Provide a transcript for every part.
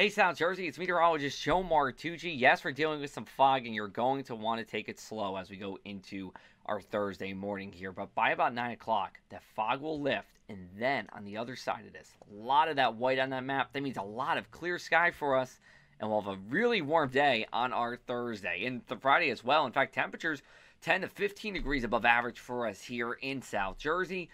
Hey, South Jersey, it's meteorologist Joe Martucci. Yes, we're dealing with some fog, and you're going to want to take it slow as we go into our Thursday morning here. But by about 9 o'clock, that fog will lift. And then on the other side of this, a lot of that white on that map, that means a lot of clear sky for us. And we'll have a really warm day on our Thursday and the Friday as well. In fact, temperatures 10 to 15 degrees above average for us here in South Jersey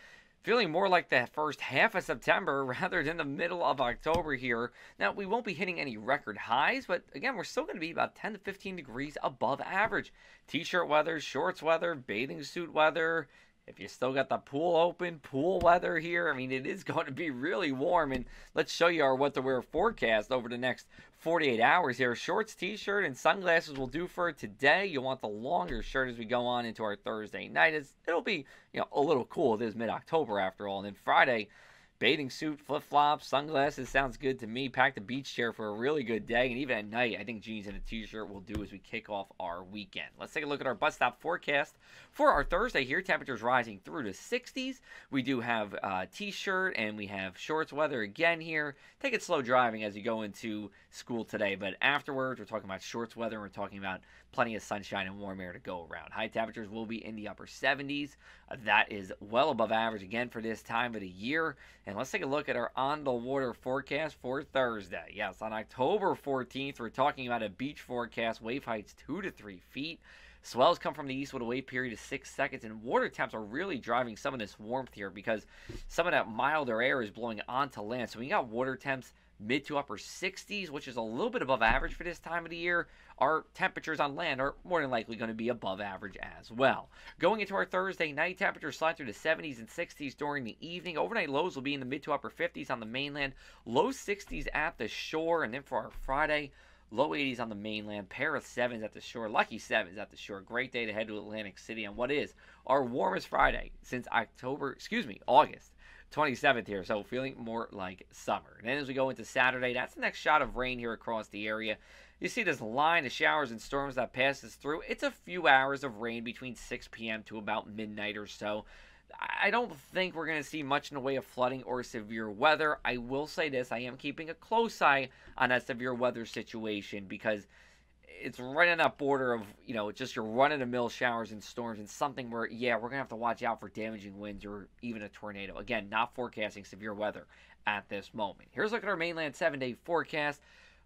feeling more like the first half of September rather than the middle of October here. Now, we won't be hitting any record highs, but again, we're still going to be about 10 to 15 degrees above average. T shirt weather, shorts weather, bathing suit weather, if you still got the pool open, pool weather here, I mean, it is going to be really warm. And let's show you our what to wear forecast over the next 48 hours here. Shorts, t shirt, and sunglasses will do for today. You'll want the longer shirt as we go on into our Thursday night. It's, it'll be you know a little cool. It is mid October after all. And then Friday, bathing suit, flip flops, sunglasses sounds good to me. Pack the beach chair for a really good day. And even at night, I think jeans and a t shirt will do as we kick off our weekend. Let's take a look at our bus stop forecast for our Thursday here. Temperatures rising through to 60s. We do have a t shirt and we have shorts weather again here. Take it slow driving as you go into school today. But afterwards, we're talking about shorts weather. And we're talking about plenty of sunshine and warm air to go around. High temperatures will be in the upper 70s. Uh, that is well above average again for this time of the year. And let's take a look at our on the water forecast for Thursday. Yes, on October 14th, we're talking about a beach forecast, wave heights 2 to 3 feet. Swells come from the east with a wave period of six seconds, and water temps are really driving some of this warmth here because some of that milder air is blowing onto land. So we got water temps mid to upper 60s, which is a little bit above average for this time of the year. Our temperatures on land are more than likely going to be above average as well. Going into our Thursday night, temperatures slide through the 70s and 60s during the evening. Overnight lows will be in the mid to upper 50s on the mainland, low 60s at the shore, and then for our Friday, low 80s on the mainland, of sevens at the shore, lucky sevens at the shore. Great day to head to Atlantic City on what is our warmest Friday since October, excuse me, August 27th here, so feeling more like summer. And then as we go into Saturday, that's the next shot of rain here across the area. You see this line of showers and storms that passes through. It's a few hours of rain between 6 p.m. to about midnight or so. I don't think we're going to see much in the way of flooding or severe weather. I will say this I am keeping a close eye on that severe weather situation because it's right on that border of you know just your run of the mill showers and storms and something where yeah we're gonna have to watch out for damaging winds or even a tornado. Again not forecasting severe weather at this moment. Here's a look at our mainland seven day forecast.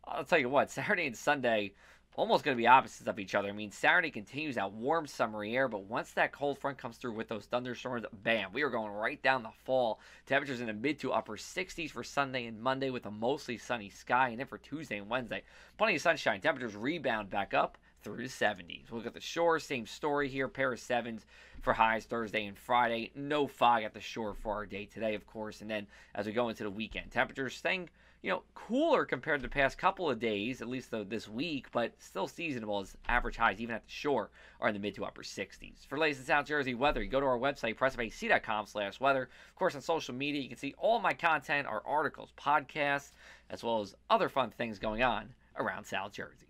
I'll tell you what saturday and sunday almost going to be opposites of each other. I mean, Saturday continues that warm summery air, but once that cold front comes through with those thunderstorms, bam, we are going right down the fall. Temperatures in the mid to upper 60s for Sunday and Monday with a mostly sunny sky, and then for Tuesday and Wednesday, plenty of sunshine. Temperatures rebound back up through the 70s. We look at the shore, same story here. Pair of sevens for highs Thursday and Friday. No fog at the shore for our day today, of course. And then as we go into the weekend, temperatures staying you know, cooler compared to the past couple of days, at least this week, but still seasonable as average highs, even at the shore, are in the mid to upper 60s. For latest in South Jersey weather, you go to our website, pressofAC.com slash weather. Of course, on social media, you can see all my content, our articles, podcasts, as well as other fun things going on around South Jersey.